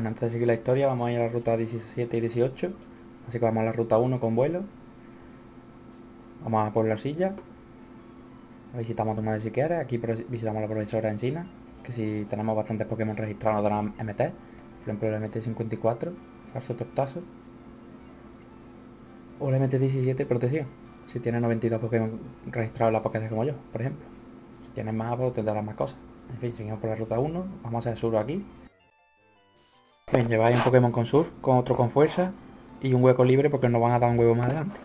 Bueno, antes de seguir la historia vamos a ir a la ruta 17 y 18. Así que vamos a la ruta 1 con vuelo. Vamos a por la silla. Visitamos a tu madre si quieres. Aquí visitamos la profesora Encina. Que si tenemos bastantes Pokémon registrados nos darán MT. Por ejemplo el MT54, falso tortazo. O el MT17 protección. Si tienes 92 Pokémon registrados en la Pokédex como yo, por ejemplo. Si tienes más, pues te darán más cosas. En fin, seguimos por la ruta 1. Vamos a hacer sur aquí. Bien, lleváis un Pokémon con surf, con otro con fuerza y un hueco libre porque nos van a dar un huevo más adelante.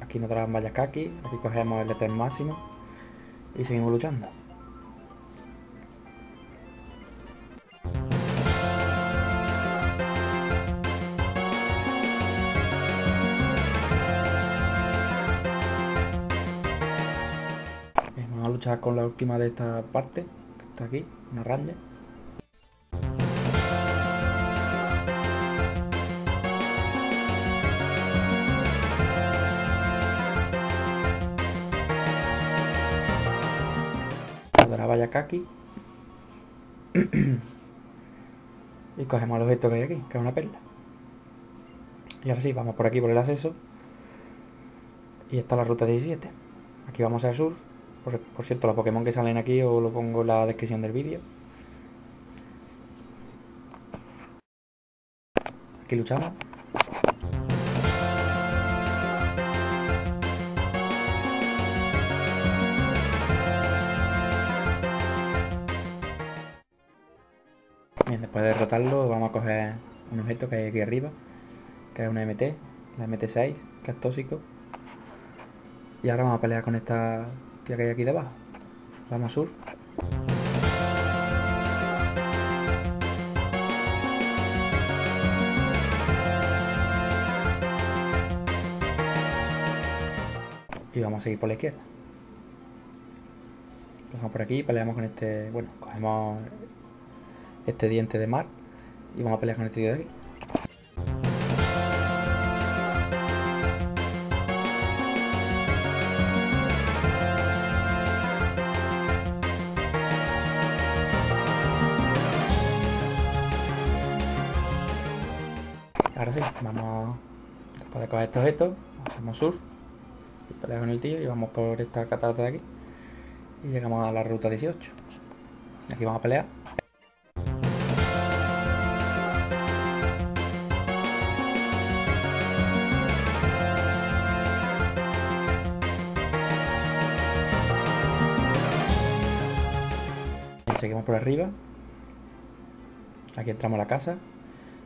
Aquí nos darán Vayakaki, aquí cogemos el Eter máximo y seguimos luchando. A con la última de esta parte, que está aquí, una ranger. vaya kaki y cogemos el objeto que hay aquí, que es una perla. Y ahora sí, vamos por aquí por el acceso. Y está la ruta 17. Aquí vamos al sur. Por, cierto, los Pokémon que salen aquí os lo pongo en la descripción del vídeo. Aquí luchamos. Bien, después de derrotarlo vamos a coger un objeto que hay aquí arriba, que es una MT, la MT6, que es tóxico. Y ahora vamos a pelear con esta que hay aquí debajo. Vamos a sur. Y vamos a seguir por la izquierda. Pasamos por aquí, peleamos con este... Bueno, cogemos este diente de mar y vamos a pelear con este de aquí. Ahora sí, vamos después de coger estos objetos, hacemos surf, peleamos con el tío y vamos por esta catarata de aquí y llegamos a la ruta 18. Aquí vamos a pelear seguimos por arriba. Aquí entramos a la casa.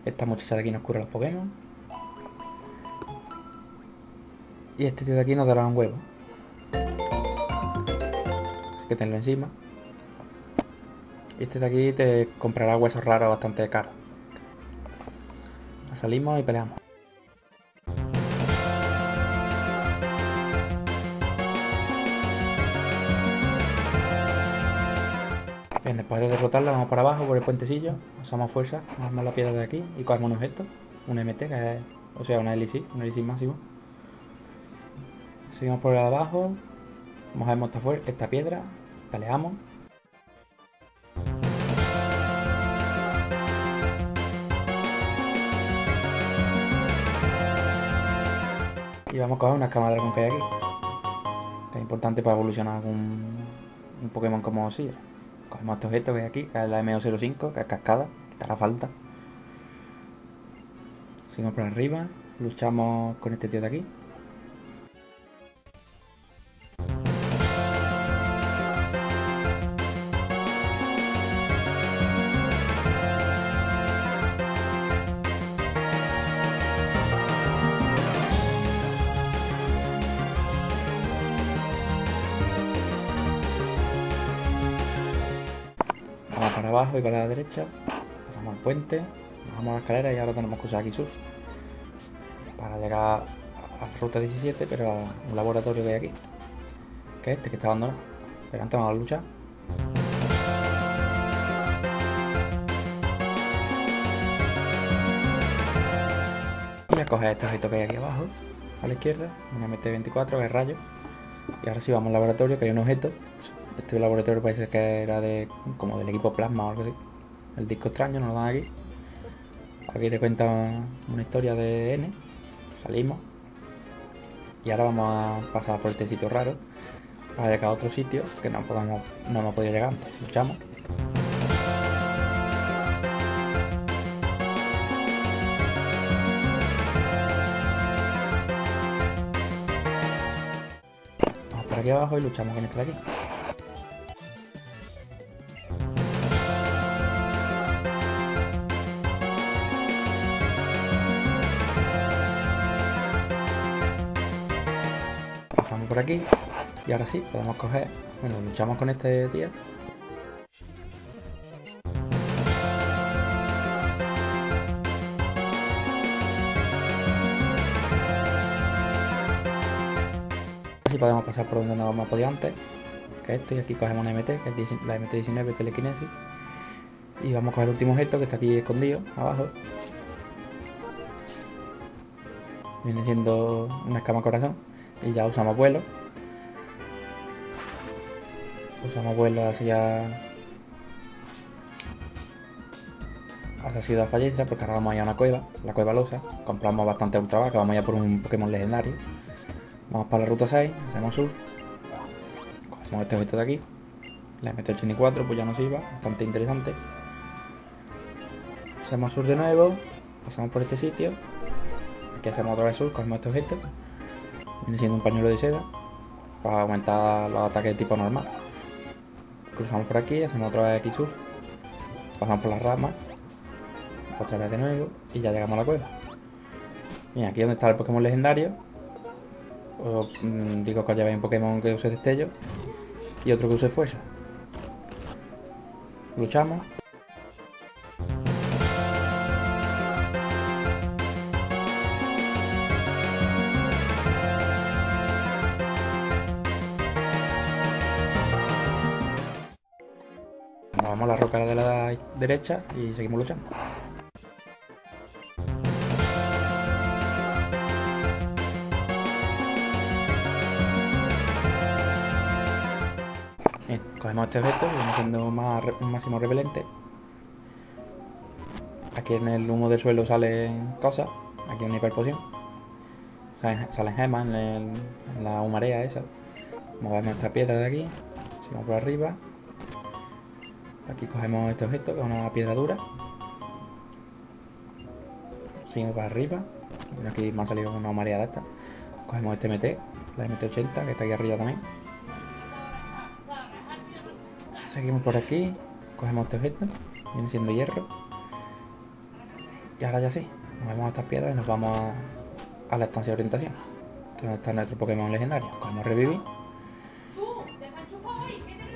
Esta muchacha de aquí nos cura los Pokémon. Y este tío de aquí nos dará un huevo. Así que tenlo encima. Y este de aquí te comprará huesos raros bastante caros. Salimos y peleamos. Bien, después de derrotarla vamos para abajo por el puentecillo, usamos fuerza, bajamos la piedra de aquí y cogemos un objeto, un MT, que es, o sea, una elixir, un elixir máximo. Seguimos por abajo, mojamos esta, esta piedra, peleamos. Y vamos a coger una escama de dragón que hay aquí. Que es importante para evolucionar un, un Pokémon como Sir. Cogemos este objeto que hay aquí, que es la M05, que es cascada, que la falta. Seguimos por arriba, luchamos con este tío de aquí. para abajo y para la derecha. Pasamos al puente, bajamos la escalera y ahora tenemos que usar aquí sus para llegar a la ruta 17, pero a un laboratorio que hay aquí. Que es este que está abandonado. Pero antes vamos a luchar. Voy a coger este objeto que hay aquí abajo, a la izquierda, una MT24, que es rayo. Y ahora sí vamos al laboratorio, que hay un objeto este laboratorio parece que era de como del equipo Plasma o algo así. El disco extraño nos lo dan aquí. Aquí te cuenta una historia de N. Salimos. Y ahora vamos a pasar por este sitio raro. Para llegar a otro sitio que no, podemos, no hemos podido llegar antes. Luchamos. Vamos por aquí abajo y luchamos con esto de aquí. Por aquí y ahora sí, podemos coger, bueno, luchamos con este tío. Así podemos pasar por donde no hemos podido antes, que es esto, y aquí cogemos una MT, que es la MT-19 telequinesis. Y vamos a coger el último objeto que está aquí escondido, abajo. Viene siendo una escama corazón. Y ya usamos vuelo. Usamos vuelo hacia... Hacia Ciudad Falleza, porque ahora vamos a ir a una cueva, la cueva losa. Compramos bastante ultra que vamos a por un Pokémon legendario. Vamos para la ruta 6, hacemos surf. Cogemos este objeto de aquí. La MT-84, pues ya nos iba, bastante interesante. Hacemos surf de nuevo, pasamos por este sitio. Aquí hacemos otra vez surf, cogemos este objeto. Viene siendo un pañuelo de seda para aumentar los ataques de tipo normal. Cruzamos por aquí, hacemos otra vez aquí surf. Pasamos por las ramas. Otra vez de nuevo y ya llegamos a la cueva. Bien, aquí donde está el Pokémon legendario. Mm, digo que os llevéis un Pokémon que use destello y otro que use fuerza. Luchamos. Derecha y seguimos luchando. Bien, cogemos este objeto vamos haciendo más, un máximo repelente. Aquí en el humo del suelo salen cosas, aquí una hiperpoción. Salen, salen gemas en, el- en la humarea esa. Movemos esta piedra de aquí, seguimos por arriba. Aquí cogemos este objeto, que es una piedra dura. Seguimos para arriba. Aquí me ha salido una marea de esta. Cogemos este MT, la MT80, que está aquí arriba también. Seguimos por aquí. Cogemos este objeto. Viene siendo hierro. Y ahora ya sí. Movemos estas piedras y nos vamos a, a la estancia de orientación. Que es donde está nuestro Pokémon legendario. Cogemos revivir.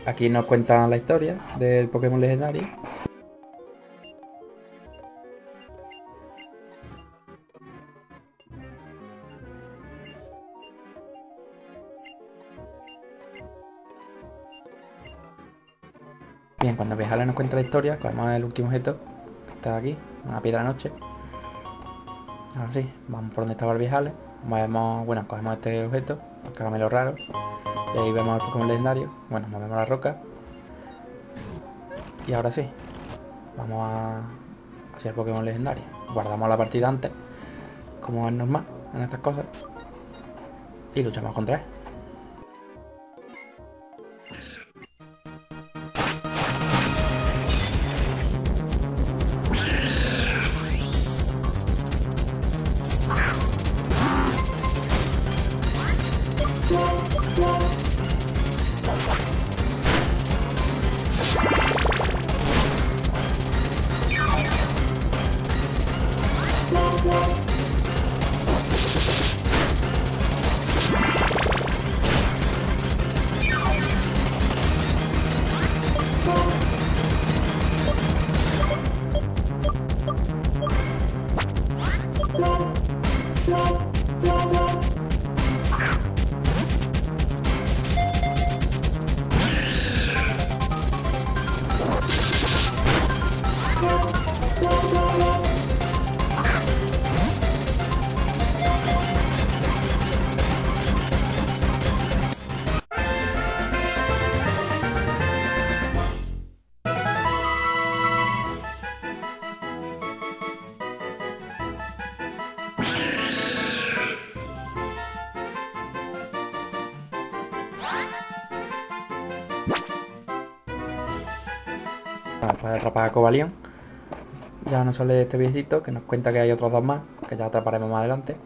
Aquí nos cuentan la historia del Pokémon legendario. Bien, cuando Viajale nos cuenta la historia, cogemos el último objeto que está aquí, una piedra noche. Ahora sí, vamos por donde estaba el. Movemos, bueno, cogemos este objeto, el caramelo raro. Y ahí vemos el Pokémon legendario. Bueno, movemos la roca. Y ahora sí, vamos a hacia el Pokémon legendario. Guardamos la partida antes, como es normal en estas cosas. Y luchamos contra él. Vamos pues atrapar a Cobalión. Ya nos sale este viejito que nos cuenta que hay otros dos más, que ya atraparemos más adelante.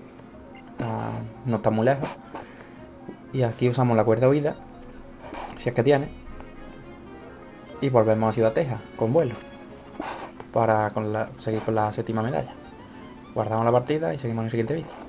no está muy lejos. Y aquí usamos la cuerda huida, si es que tiene. Y volvemos a Ciudad Teja, con vuelo. Para seguir con la séptima medalla. Guardamos la partida y seguimos en el siguiente vídeo.